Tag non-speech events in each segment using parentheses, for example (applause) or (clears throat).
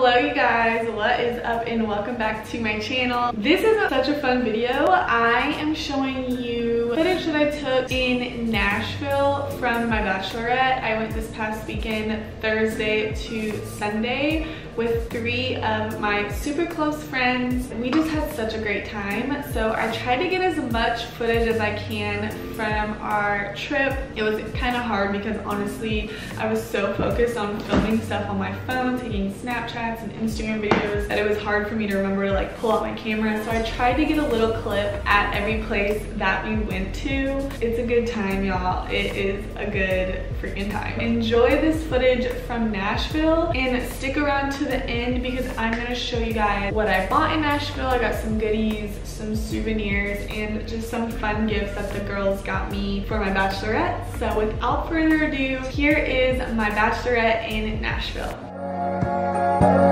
Hello you guys, what is up and welcome back to my channel. This is a, such a fun video. I am showing you footage that I took in Nashville from my bachelorette. I went this past weekend, Thursday to Sunday with three of my super close friends. We just had such a great time. So I tried to get as much footage as I can from our trip. It was kind of hard because honestly, I was so focused on filming stuff on my phone, taking Snapchats and Instagram videos that it was hard for me to remember to like pull out my camera. So I tried to get a little clip at every place that we went to. It's a good time, y'all. It is a good freaking time. Enjoy this footage from Nashville and stick around to the end because I'm gonna show you guys what I bought in Nashville. I got some goodies, some souvenirs, and just some fun gifts that the girls got me for my bachelorette. So without further ado, here is my bachelorette in Nashville.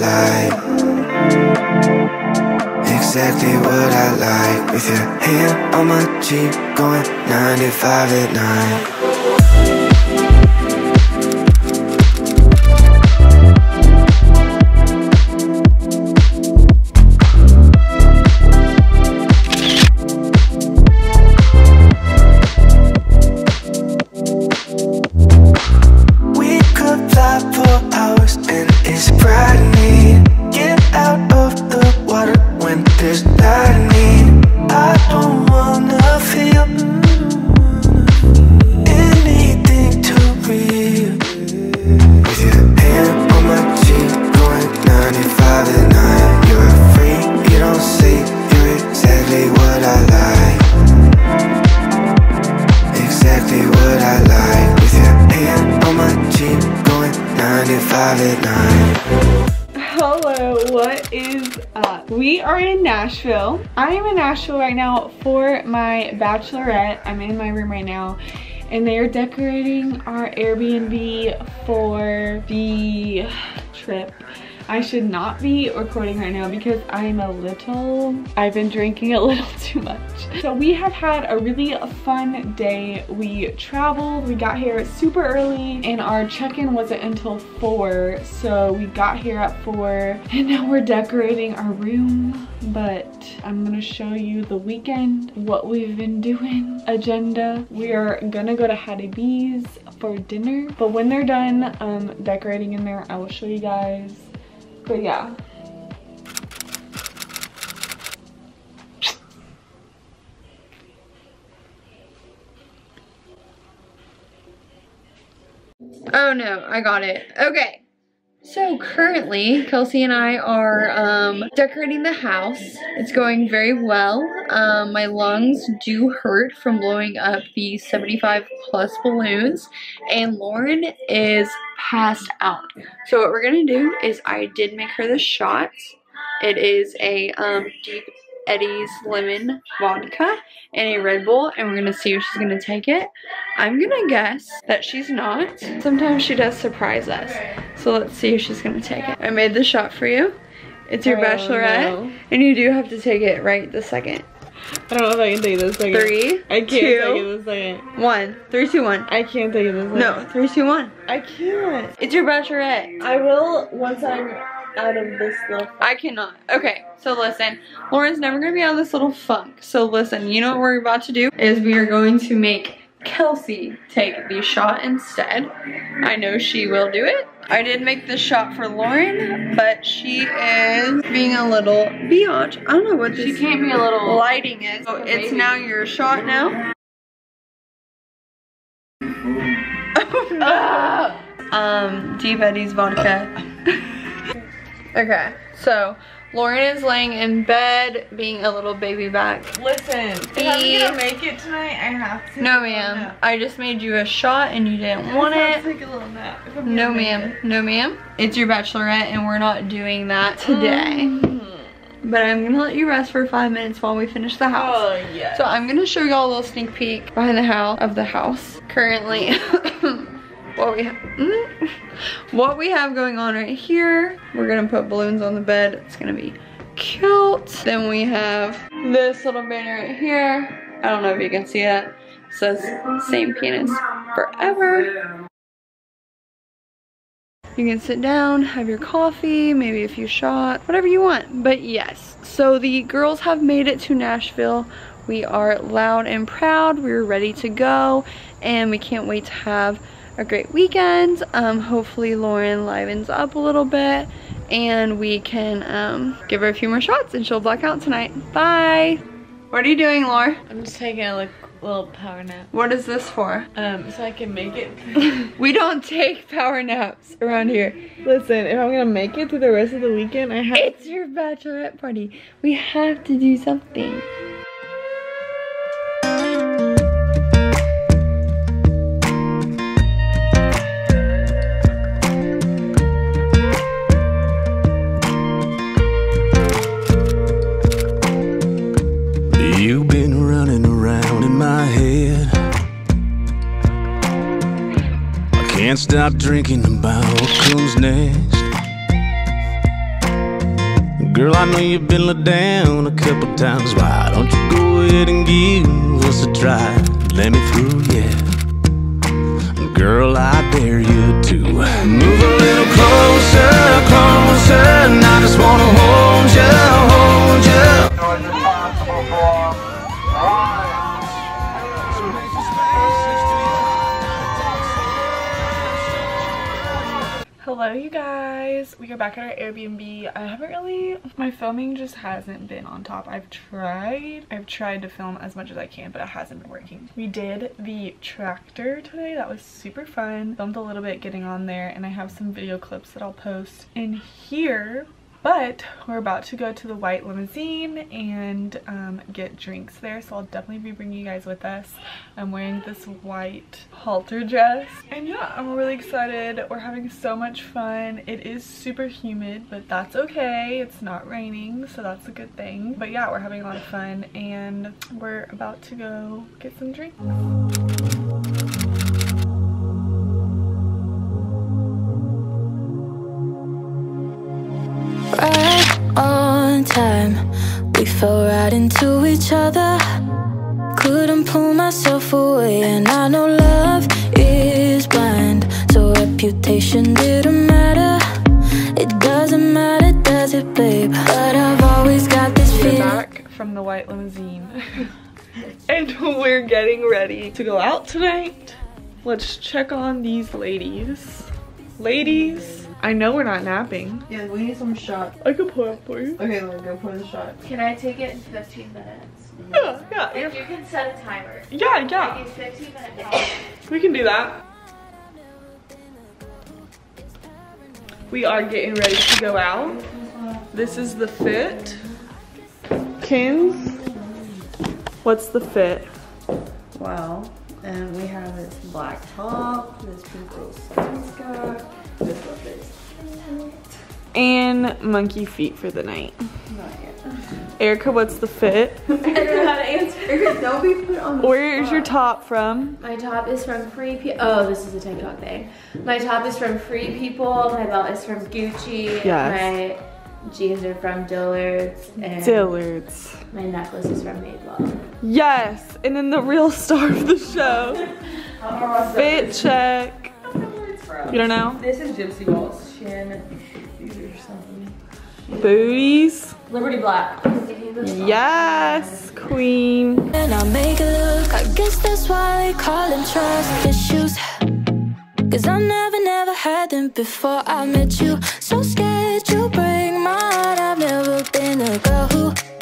Like. Exactly what I like. With your hand on my cheek, going 95 at night. Are in Nashville. I am in Nashville right now for my bachelorette. I'm in my room right now and they are decorating our Airbnb for the trip. I should not be recording right now because I'm a little, I've been drinking a little (laughs) too much. So we have had a really fun day. We traveled, we got here super early and our check-in wasn't until four. So we got here at four and now we're decorating our room. But I'm gonna show you the weekend, what we've been doing, agenda. We are gonna go to Hattie B's for dinner. But when they're done um, decorating in there, I will show you guys but yeah. Oh no, I got it. Okay. So currently, Kelsey and I are um, decorating the house. It's going very well. Um, my lungs do hurt from blowing up the 75 plus balloons, and Lauren is passed out. So what we're gonna do is I did make her the shots. It is a um, Deep Eddy's lemon vodka and a Red Bull, and we're gonna see if she's gonna take it. I'm gonna guess that she's not. Sometimes she does surprise us. So let's see if she's gonna take it. I made the shot for you. It's your Oh, bachelorette, no. and you do have to take it right the second. I don't know if I can take this second. Three, I can't two, take it this second. one. Three, two, one. I can't take it this second. No, three, two, one. I can't. It's your bachelorette. I will once I'm out of this little. I cannot. Okay, so listen. Lauren's never gonna be out of this little funk. So listen, you know what we're about to do is we are going to make Kelsey take the shot instead. I know she will do it. I did make this shot for Lauren, but she is being a little biatch. I don't know what this She can't be a little lighting is. So it's now your shot now. (laughs) um, Deep Eddy's vodka. (laughs) okay, so Lauren is laying in bed, being a little baby back. Listen, if I'm gonna make it tonight, I have to. No, take a little ma'am. I just made you a shot and you didn't want I have to it. Take a little nap. No, ma'am. No, ma'am. It's your bachelorette and we're not doing that today. Mm. But I'm gonna let you rest for five minutes while we finish the house. Oh yeah. So I'm gonna show y'all a little sneak peek behind the house of the house. Currently, (laughs) what we have, hmm? (laughs) what we have going on right here. We're gonna put balloons on the bed. It's gonna be cute. Then we have this little banner right here. I don't know if you can see it. It says same penis forever. You can sit down, have your coffee, maybe a few shots, whatever you want. But yes, so the girls have made it to Nashville. We are loud and proud. We're ready to go and we can't wait to have a great weekend. Um, hopefully Lauren livens up a little bit and we can um, give her a few more shots and she'll black out tonight. Bye. What are you doing, Laura? I'm just taking a li- little power nap. What is this for? Um, so I can make it. (laughs) We don't take power naps around here. Listen, if I'm gonna make it through the rest of the weekend, I have. It's your bachelorette party. We have to do something. Stop drinking about what comes next. Girl, I know you've been let down a couple times. Why don't you go ahead and give us a try? Let me through, yeah. Girl, I dare you to move a guys. We are back at our Airbnb. I haven't really, my filming just hasn't been on top. I've tried, I've tried to film as much as I can, but it hasn't been working. We did the tractor today. That was super fun. Filmed a little bit getting on there, and I have some video clips that I'll post in here. But we're about to go to the White Limozeen and um, get drinks there. So I'll definitely be bringing you guys with us. I'm wearing this white halter dress. And yeah, I'm really excited. We're having so much fun. It is super humid, but that's okay. It's not raining, so that's a good thing. But yeah, we're having a lot of fun and we're about to go get some drinks. Time. We fell right into each other. Couldn't pull myself away, and I know love is blind. So reputation didn't matter. It doesn't matter, does it, babe? But I've always got this feeling. back from the White Limozeen. (laughs) and we're getting ready to go out tonight. Let's check on these ladies. Ladies, I know we're not napping. Yeah, we need some shots. I could pour up for you. Okay, let's go pour the shot. Can I take it in 15 minutes? Yeah, yeah, If yeah. you can set a timer. Yeah, yeah. need 15 minute. We can do that. We are getting ready to go out. This is the fit. Kins, what's the fit? Well, and we have this black top, this pink little side skirt, this little bit. And monkey feet for the night. Not yet. Erica, what's the fit? (laughs) I don't know how to answer. Don't be put on the Where is your top from? My top is from Free People. Oh, this is a TikTok thing. My top is from Free People. My belt is from Gucci. Yes. My jeans are from Dillard's. And Dillard's. my necklace is from Madewell. Yes, and then the real star of the show. (laughs) Fit check. You don't know? This is Gypsy Waltz. Shin. These are something. Booties. Liberty Black. Yes, queen. And I make it look, I guess that's why they call them trust issues. Cause I never, never had them before I met you. So scared you break my heart. I've never been a girl who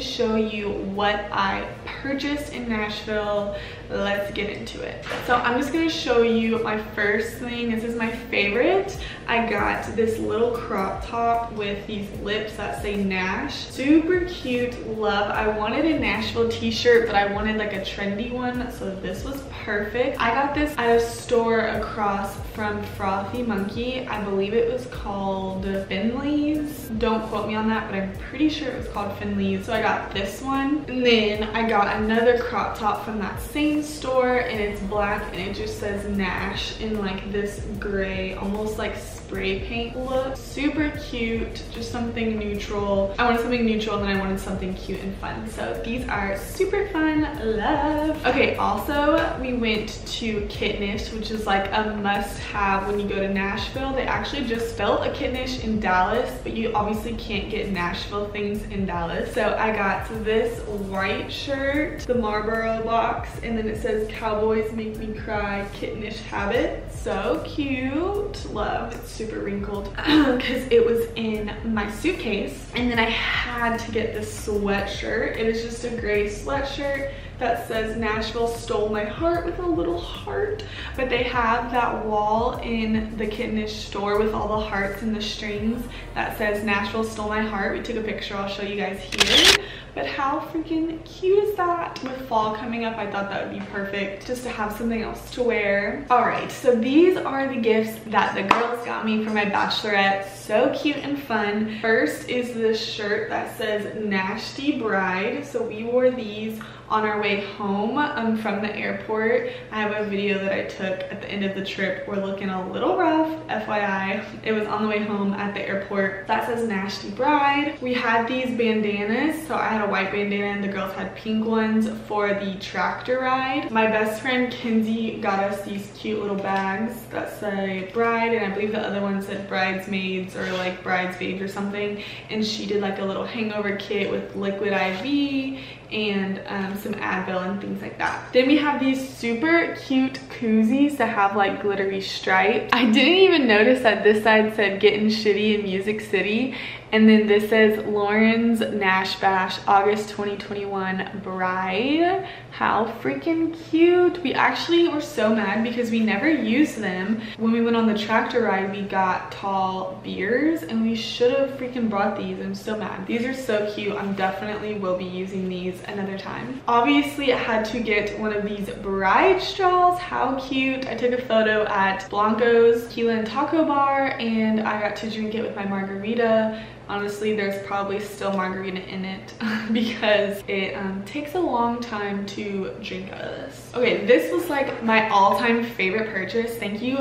show you what I purchased in Nashville. Let's get into it. So I'm just gonna show you my first thing. This is my favorite. I got this little crop top with these lips that say Nash. Super cute, love. I wanted a Nashville t-shirt, but I wanted like a trendy one, so this was perfect. I got this at a store across from Frothy Monkey. I believe it was called Finley's. Don't quote me on that, but I'm pretty sure it was called Finley's. So I got this one. And then I got another crop top from that same store and it's black and it just says Nash in like this gray, almost like spray paint look. Super cute, just something neutral. I wanted something neutral and then I wanted something cute and fun. So these are super fun, love. Okay, also we went to Kittenish, which is like a must have when you go to Nashville. They actually just built a Kittenish in Dallas, but you obviously can't get Nashville things in Dallas. So I got this white shirt, the Marlboro box, and then it says Cowboys Make Me Cry Kittenish Habit. So cute, love. It's super wrinkled (clears throat) because it was in my suitcase. And then I had to get this sweatshirt. It is just a gray sweatshirt that says Nashville stole my heart with a little heart. But they have that wall in the Kittenish store with all the hearts and the strings that says Nashville stole my heart. We took a picture, I'll show you guys here. But how freaking cute is that? With fall coming up, I thought that would be perfect just to have something else to wear. All right, so these are the gifts that the girls got me for my bachelorette. So cute and fun. First is this shirt that says Nasty Bride. So we wore these on our way home um, from the airport. I have a video that I took at the end of the trip. We're looking a little rough, FYI. It was on the way home at the airport. That says Nasty Bride. We had these bandanas. So I had a white bandana and the girls had pink ones for the tractor ride. My best friend Kinsey got us these cute little bags that say bride and I believe the other one said bridesmaids or like bridesmaids or something. And she did like a little hangover kit with liquid IV and um, some Advil and things like that. Then we have these super cute koozies that have like glittery stripes. I didn't even notice that this side said Getting Shitty in Music City and then this says Lauren's Nash Bash August 2021 Bride. How freaking cute. We actually were so mad because we never used them. When we went on the tractor ride, we got tall beers and we should have freaking brought these. I'm so mad. These are so cute. I'm definitely will be using these another time. Obviously, I had to get one of these bride straws. How cute. I took a photo at Blanco's and Taco Bar and I got to drink it with my margarita honestly there's probably still margarita in it (laughs) because it um, takes a long time to drink out of this okay this was like my all-time favorite purchase thank you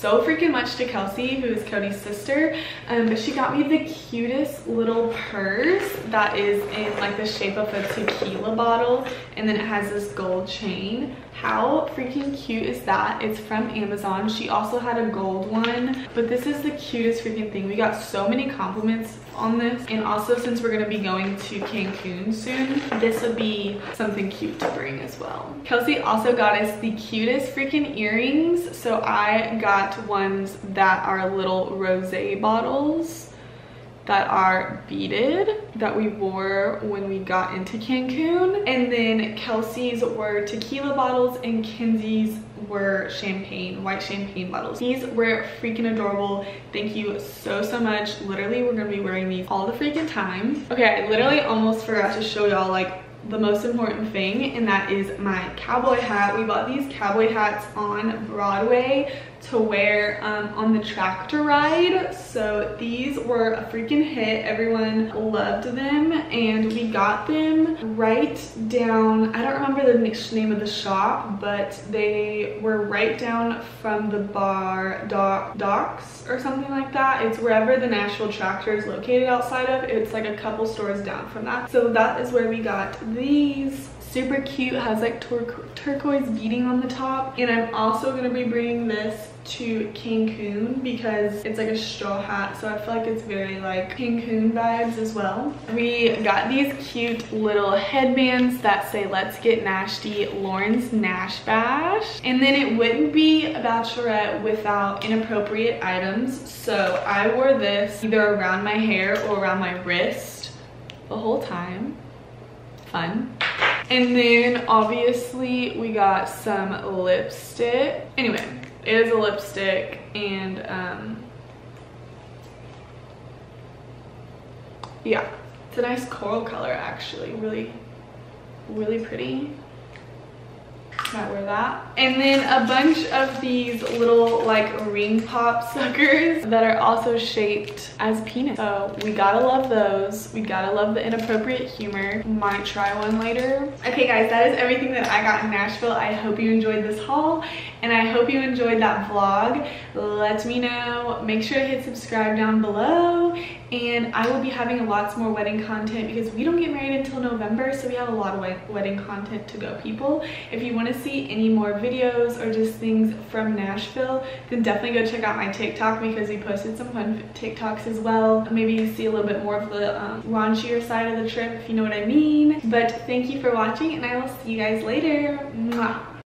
so freaking much to Kelsey, who is Cody's sister. Um, but she got me the cutest little purse that is in like the shape of a tequila bottle. And then it has this gold chain. How freaking cute is that? It's from Amazon. She also had a gold one, but this is the cutest freaking thing. We got so many compliments on this. And also since we're gonna be going to Cancun soon, this would be something cute to bring as well. Kelsey also got us the cutest freaking earrings. So I got ones that are little rose bottles that are beaded that we wore when we got into Cancun. And then Kelsey's were tequila bottles and Kinsey's were champagne, white champagne bottles. These were freaking adorable. Thank you so, so much. Literally, we're gonna be wearing these all the freaking time. Okay, I literally almost forgot to show y'all like the most important thing and that is my cowboy hat we bought these cowboy hats on broadway to wear um, on the tractor ride. So these were a freaking hit. Everyone loved them and we got them right down, I don't remember the name of the shop, but they were right down from the bar dock, docks or something like that. It's wherever the Nashville tractor is located outside of. It's like a couple stores down from that. So that is where we got these super cute has like tur turquoise beading on the top. And i'm also going to be bringing this to cancun because it's like a straw hat so i feel like it's very like cancun vibes as well. We got these cute little headbands that say let's get nasty lauren's nash bash. And then it wouldn't be a bachelorette without inappropriate items so i wore this either around my hair or around my wrist the whole time. Fun and then obviously we got some lipstick. Anyway, it is a lipstick and um, yeah, it's a nice coral color actually, really, really pretty might wear that. And then a bunch of these little like ring pop (laughs) suckers that are also shaped as penis. So we gotta love those. We gotta love the inappropriate humor. Might try one later. Okay guys, that is everything that I got in Nashville. I hope you enjoyed this haul and I hope you enjoyed that vlog. Let me know. Make sure to hit subscribe down below and I will be having lots more wedding content because we don't get married until November so we have a lot of wedding content to go people. If you want to see any more videos or just things from Nashville then definitely go check out my TikTok because we posted some fun TikToks as well. Maybe you see a little bit more of the um, raunchier side of the trip if you know what I mean. But thank you for watching and I will see you guys later. Mwah.